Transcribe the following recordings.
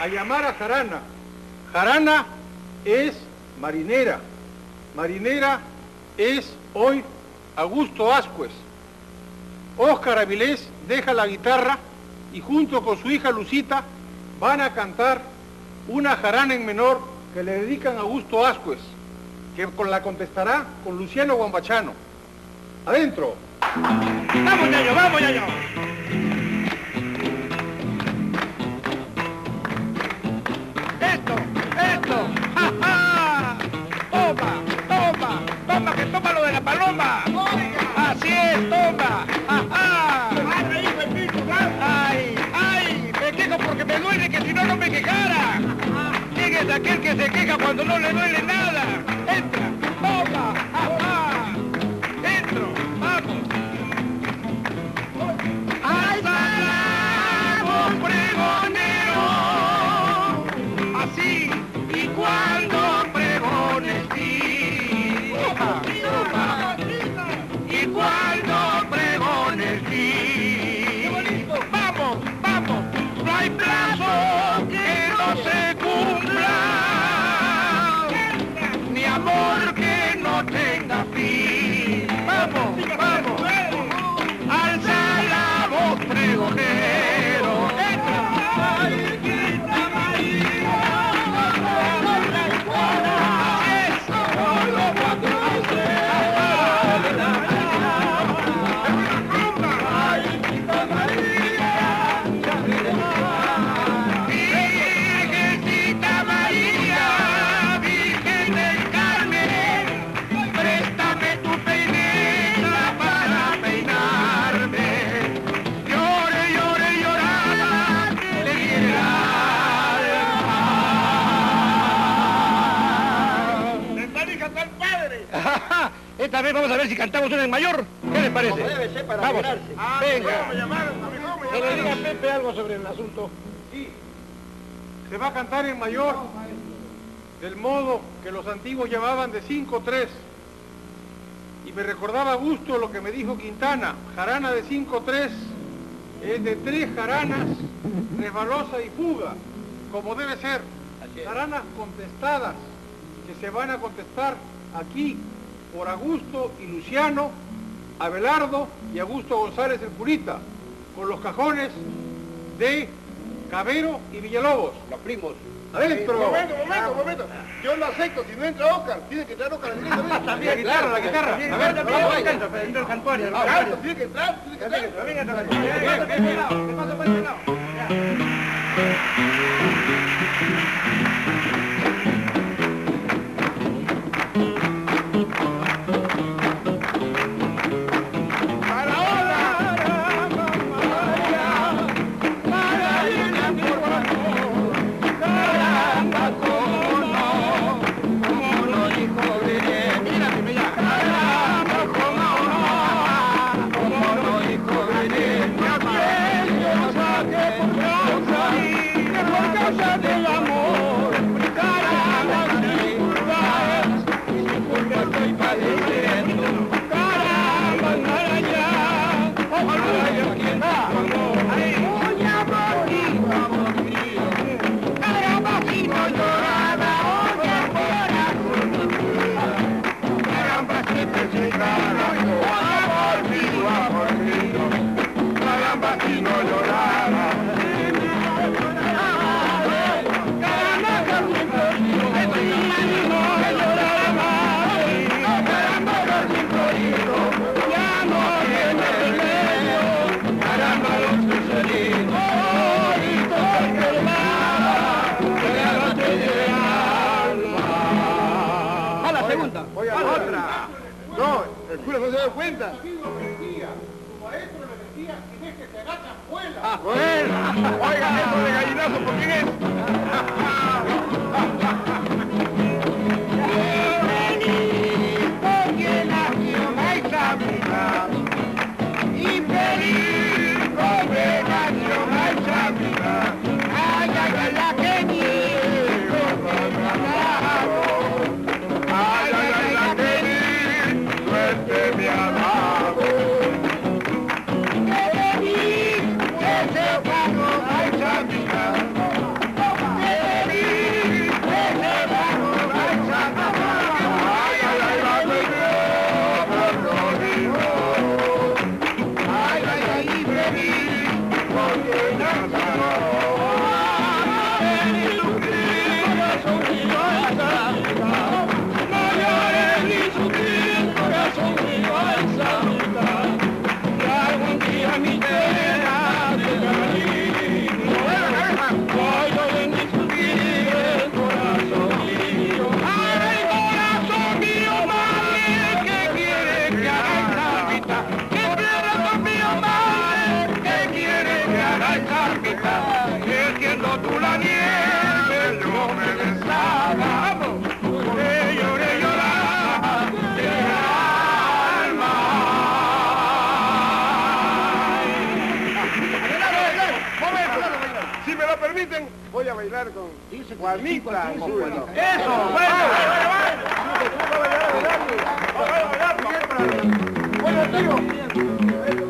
a llamar a Jarana. Jarana es marinera. Marinera es hoy Augusto Ascuez. Óscar Avilés deja la guitarra y junto con su hija Lucita van a cantar una jarana en menor que le dedican a Augusto Ascuez, que con la contestará con Luciano Guambachano. Adentro. ¡Vamos, Yayo, vamos, Yayo! Aquel que se queja cuando no le duele nada? ¡Entra! Amor que no tenga fin. Vez vamos a ver si cantamos una en mayor. ¿Qué les parece? debe ser para Vamos. alegrarse. Venga. me llamaron, me Que le diga a. Pepe algo sobre el asunto. Sí, se va a cantar en mayor, del modo que los antiguos llamaban de 5-3. Y me recordaba a gusto lo que me dijo Quintana, jarana de 5-3 es de tres jaranas, resbalosa y fuga, como debe ser. Jaranas contestadas, que se van a contestar aquí por Augusto y Luciano, Abelardo y Augusto González el Purita, con los cajones de Cabero y Villalobos. Los primos. ¡Adentro! Momento, momento, momento. Yo lo acepto. Si no entra Oscar, tiene que entrar Oscar. La guitarra, la guitarra. A ver, vamos, vamos. Claro, tiene que entrar, tiene que entrar. A Cura no se da cuenta. Tu maestro le decía, si ves que se agachan, vuela. Ah, bueno. Oiga, eso de gallinazo, ¿por quién es? Juanita, ¡Eso! ¡Bueno! ¡Bueno, bueno! ¡Bueno!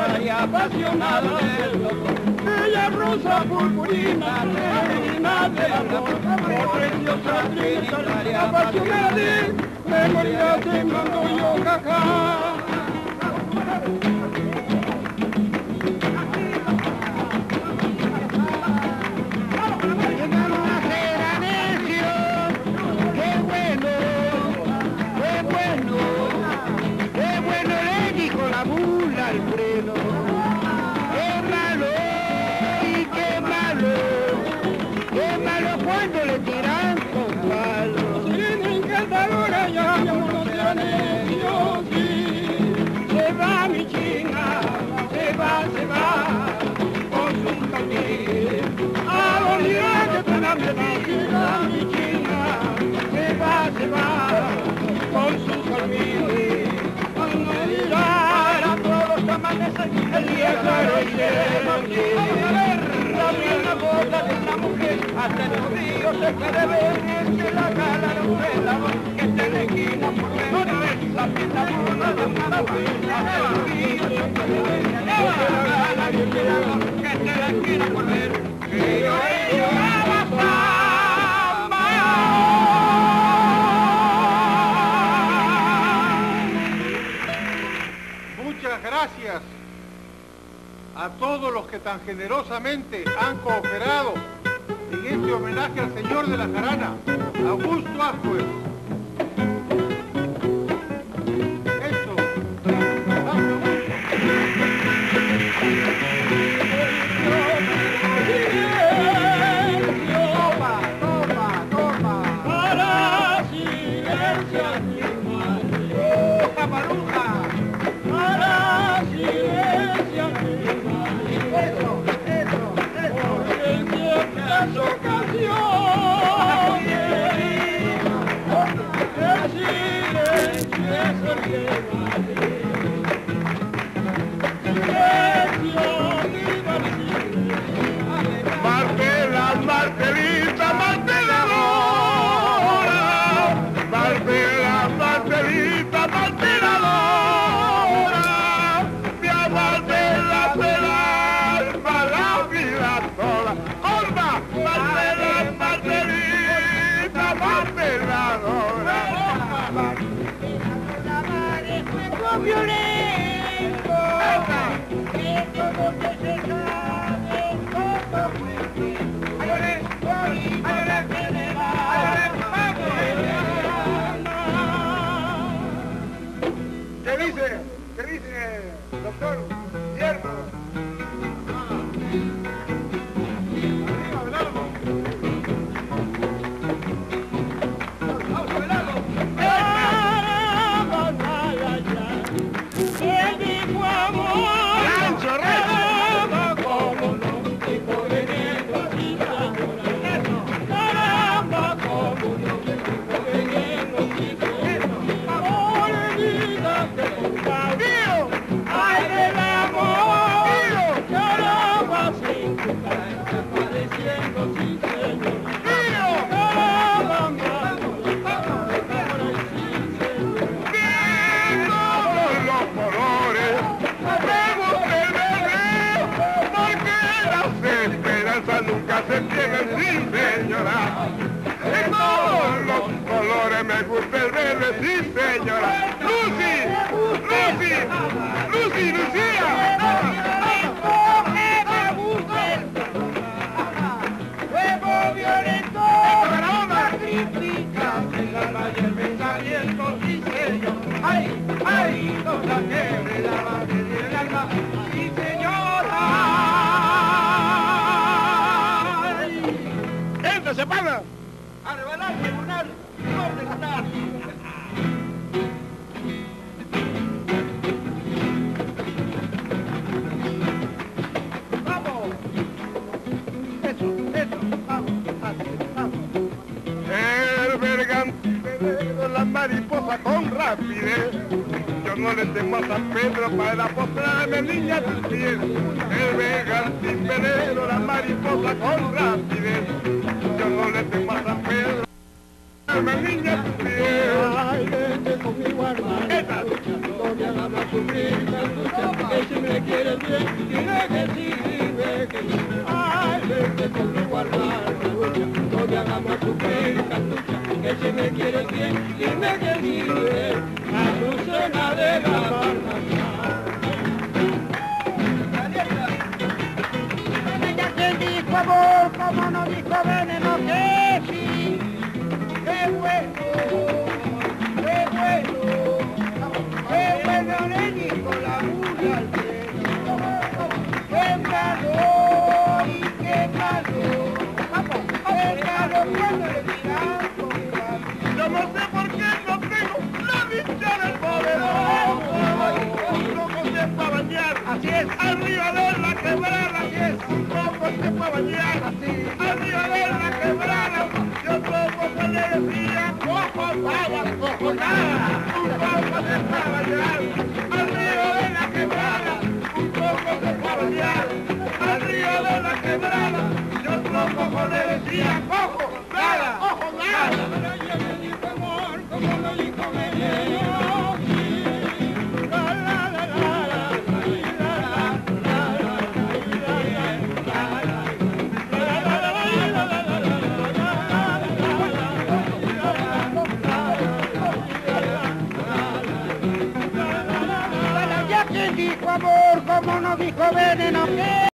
loca y apasionada del doctor. Ella rosa purpurina, reina del amor, preciosa trinitaria, apasionada de memoria te mando yo caca. hasta los ríos se puede ver entre la cala de un velado que está en la por venir, la fiesta burla de una mujer, hasta los ríos se puede ver entre la cala de un velado que está en la por ver, río, río, avanzar. gracias a todos los que tan generosamente han cooperado en este homenaje al señor de la jarana, Augusto Ascuez. Tienen, sí señora. En todos los colores me gusta el verde, sí señora. Lucy, Lucy, Lucy, Lucía. Fuego violento, sacrifica en la el pensamiento, sí señor. Ay, ay, no con rapidez. Yo no le temo a San Pedro para postrarme niña a tus pies. El bergantín velero, la mariposa con rapidez. Yo no le temo a San Pedro Ay, vente conmigo hermano, Esta. no me hagas sufrir, lucha, que si me quieres bien, dime que sí, dime que sí. Ay, vente conmigo hermano, lucha, no me hagamos sufrir, lucha, mañana, a de la quebrada, yo poco se decía, poco agua, poco nada, un poco se fue a bañar, al río de la quebrada, un poco se fue a bañar, al río de la quebrada, yo poco se decía, poco, nada, ojo, nada. Bobby Coven and